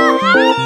爱。